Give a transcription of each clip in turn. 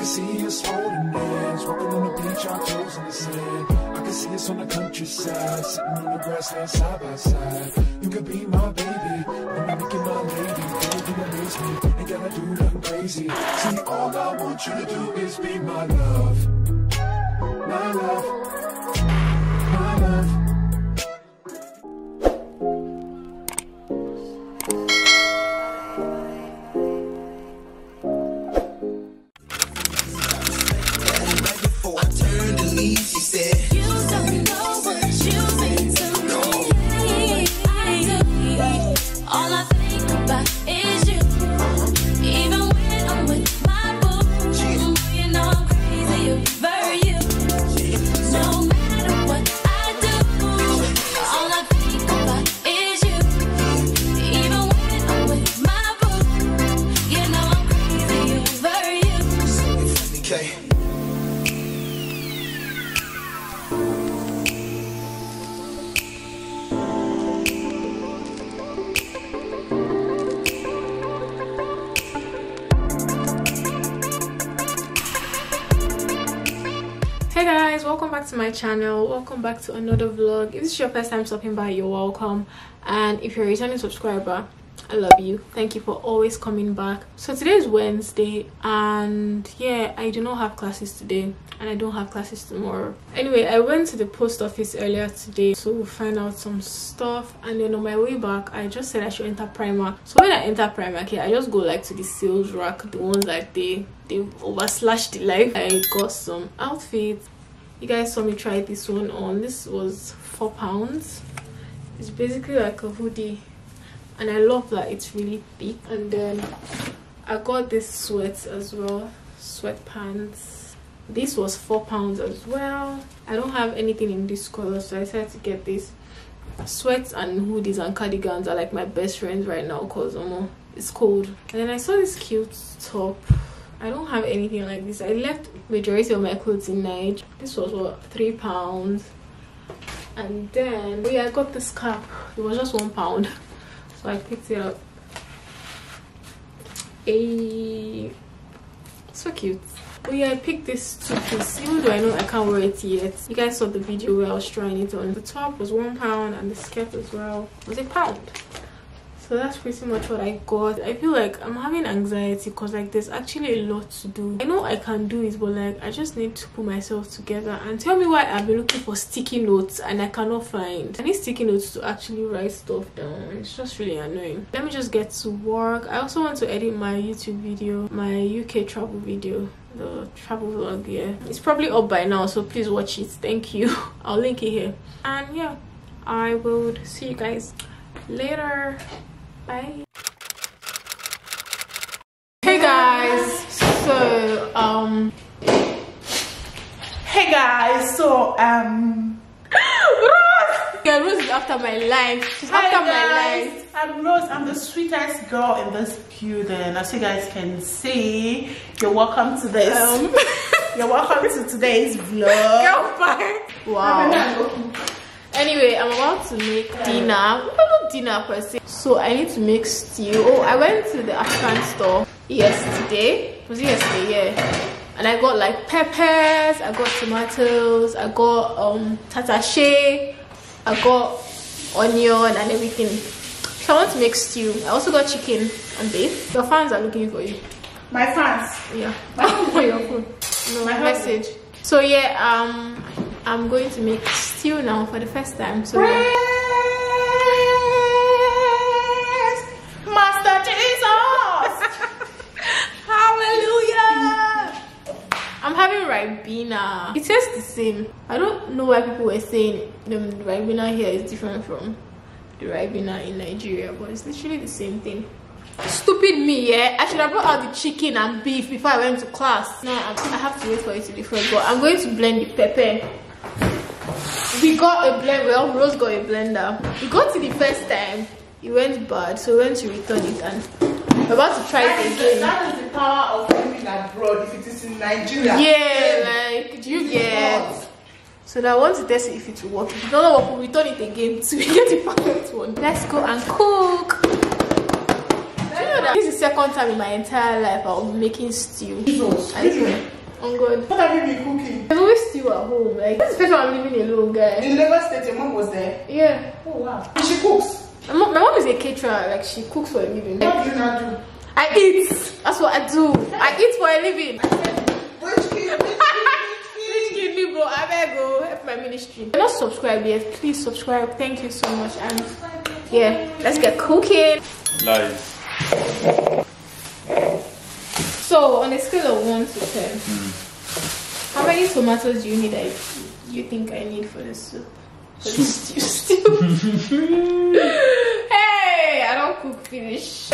can see us holding hands, walking on the beach, our toes in the sand. I can see us on the countryside, sitting on the grassland side by side. You could be my baby, I'ma make you my lady. You amaze me, ain't gotta do nothing crazy. See, all I want you to do is be my love, my love, welcome back to my channel. Welcome back to another vlog. If this is your first time stopping by you're welcome. And if you're a returning subscriber i love you. Thank you for always coming back. So today is wednesday and yeah i do not have classes today and i don't have classes tomorrow. Anyway i went to the post office earlier today to find out some stuff and then on my way back i just said i should enter primark so when i enter primark here i just go like to the sales rack the ones that they they over overslashed the life. I got some outfits you guys saw me try this one on. This was four pounds. It's basically like a hoodie. And i love that it's really thick. And then i got this sweat as well. Sweatpants this was four pounds as well. I don't have anything in this color so i decided to get this. Sweats and hoodies and cardigans are like my best friends right now because um, it's cold. And then i saw this cute top I don't have anything like this. I left majority of my clothes in Niger. This was what three pounds. And then oh yeah, I got this cap. It was just one pound. So I picked it up. A so cute. Oh yeah, I picked this two-piece. Even though I know I can't wear it yet. You guys saw the video where I was trying it on. The top was one pound and the skirt as well was a pound so that's pretty much what i got. I feel like i'm having anxiety because like there's actually a lot to do. I know i can do it but like i just need to put myself together and tell me why i've been looking for sticky notes and i cannot find. Need sticky notes to actually write stuff down. It's just really annoying. Let me just get to work. I also want to edit my youtube video my uk travel video the travel vlog yeah. It's probably up by now so please watch it. Thank you. I'll link it here. And yeah i will see you guys later Bye. Hey guys, so um Hey guys, so um yeah, Rose is after my life. She's hi after my guys. life. I'm Rose. I'm the sweetest girl in this building. As you guys can see, you're welcome to this. Um You're welcome to today's vlog. girl, bye. Wow. Anyway, I'm about to make dinner. Not dinner per se. So I need to make stew. Oh, I went to the African store yesterday. Was it yesterday? Yeah. And I got like peppers, I got tomatoes, I got um tatashe, I got onion and everything. So I want to make stew. I also got chicken and beef. Your fans are looking for you. My fans. Yeah. On your phone. No My message. So yeah, um I'm going to make stew now for the first time. So. Praise Master Jesus. Hallelujah! I'm having ribena. It tastes the same. I don't know why people were saying the ribena here is different from the ribena in Nigeria, but it's literally the same thing. Stupid me, yeah. I should have brought out the chicken and beef before I went to class. No, I have to wait for it to different. But I'm going to blend the pepper. We got a blend. Well, Rose got a blender. We got it the first time. It went bad, so we went to return it and we're about to try That it is, again. that is the power of living abroad. If it is in Nigeria, Yeah, like do you get? So now I want to test it if it will work. If it doesn't work, we'll return it again to get the perfect one. Let's go and cook. Do you know that this is the second time in my entire life I'll be making stew. Jesus. I swear. I'm good. What have you been cooking? There's always stew at home. Like this is the first time I'm living alone, guys. In Lagos State, your mom was there. Yeah. Oh wow. And she cooks. My mom, my mom is a caterer. Like she cooks for a living. What do you not do? I eat. That's what I do. I eat for a living. Which kid? Which Please give me bro. I better go help my ministry. If you're not subscribed yet, please subscribe. Thank you so much. And yeah, let's get cooking. Live. So on a scale of one to ten, hmm. how many tomatoes do you need? I you think I need for the soup? For the stew. stew. hey, I don't cook finish.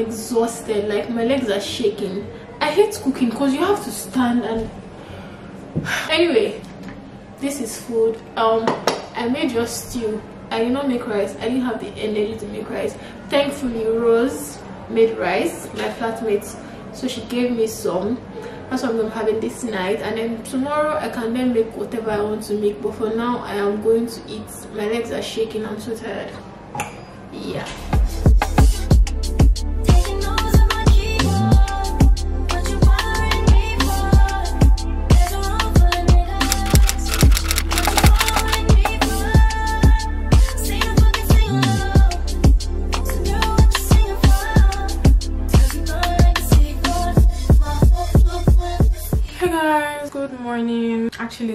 Exhausted. Like my legs are shaking. I hate cooking because you have to stand and. Anyway, this is food. Um, I made just stew. I did not make rice. I didn't have the energy to make rice. Thankfully, Rose made rice. My flatmate, so she gave me some. That's what I'm it this night. And then tomorrow I can then make whatever I want to make. But for now, I am going to eat. My legs are shaking. I'm so tired. Yeah.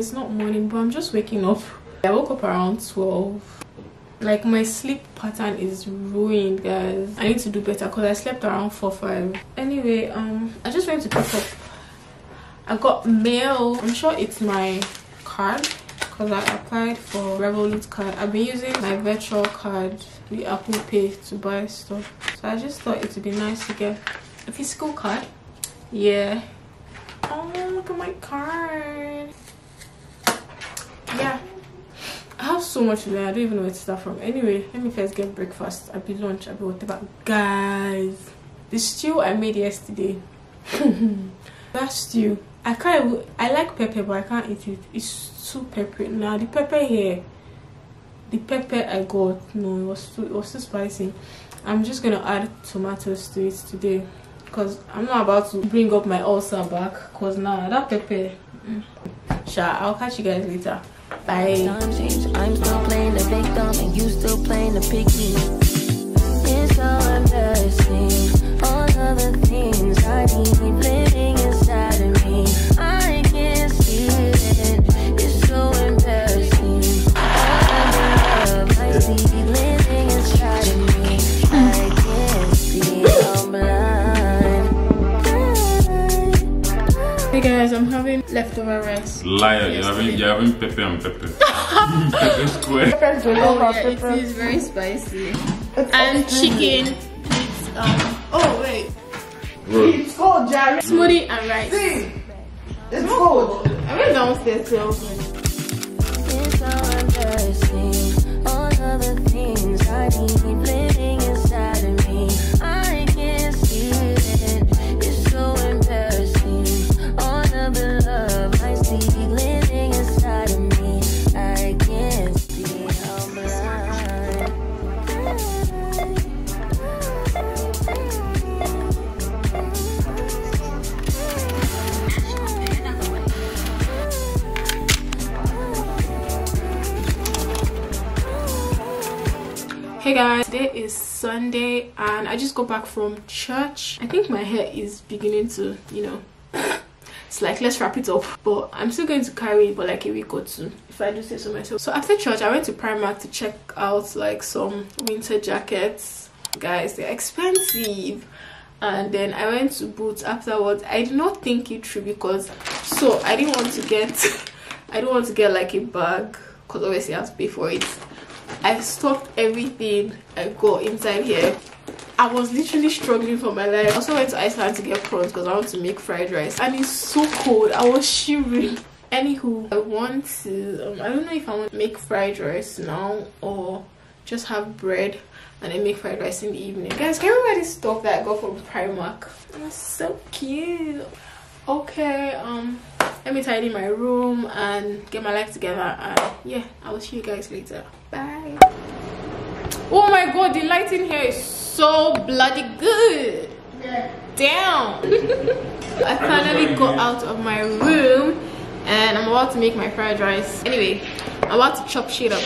It's not morning, but I'm just waking up. I woke up around 12. Like my sleep pattern is ruined, guys. I need to do better because I slept around 4 5. Anyway, um, I just went to pick up. I got mail. I'm sure it's my card because I applied for Revolut card. I've been using my virtual card, the Apple Pay, to buy stuff. So I just thought it would be nice to get a physical card. Yeah. Oh, look at my card. Yeah. I have so much to learn. I don't even know where to start from. Anyway, let me first get breakfast. I'll be lunch. I'll be whatever. Guys, the stew I made yesterday. that stew. I can't. I like pepper, but I can't eat it. It's too peppery. Now the pepper here, the pepper I got, no, it was too. It was too spicy. I'm just gonna add tomatoes to it today because I'm not about to bring up my ulcer back because now that pepper mm. sure I'll catch you guys later bye. I'm still playing the victim and you still playing the picky. It's so embarrassing. All of the things I need living inside of me. I can't see it. It's so embarrassing. All of the love I see leftover rice Liar, you're having, you're having pepper and pepper. pepper square. oh yeah it is very spicy and chicken with um oh wait It's cold, Jerry. smoothie and rice See, it's cold. I went downstairs to open It's so embarrassing. All of the things I need guys, today is sunday and i just got back from church. I think my hair is beginning to you know it's like let's wrap it up. But i'm still going to carry it for like a week or two if i do say so myself. So after church i went to primark to check out like some winter jackets. Guys they're expensive. And then i went to boots afterwards. I did not think it through because so i didn't want to get i don't want to get like a bag because obviously i have to pay for it i stopped everything i got inside here I was literally struggling for my life. I also went to Iceland to get prawns because I want to make fried rice. And it's so cold. I was shivering. Anywho, I want to, um, I don't know if I want to make fried rice now or just have bread and then make fried rice in the evening. Guys, can you remember this stuff that I got from Primark? It's so cute. Okay, um, let me tidy my room and get my life together. And yeah, I will see you guys later. Bye. Oh my god, the lighting here is so bloody good. Damn. I finally got out of my room and I'm about to make my fried rice. Anyway, I'm about to chop shit up.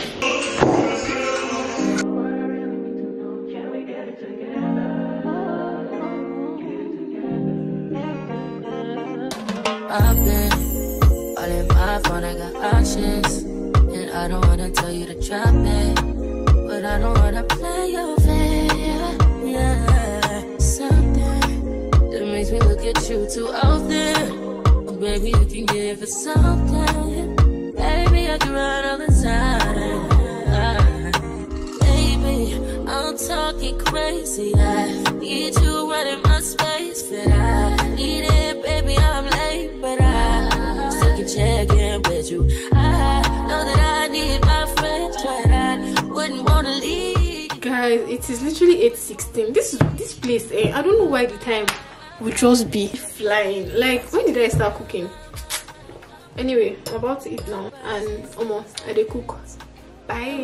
I've been in phone, I got options. And I don't wanna tell you to drop it. But I don't wanna play your fair. Yeah, something that makes me look at you too often. Oh, baby, you can give it something. Literally 8:16. this is this place eh, i don't know why the time would just be flying. Like when did i start cooking? Anyway i'm about to eat now. And almost i did cook. Bye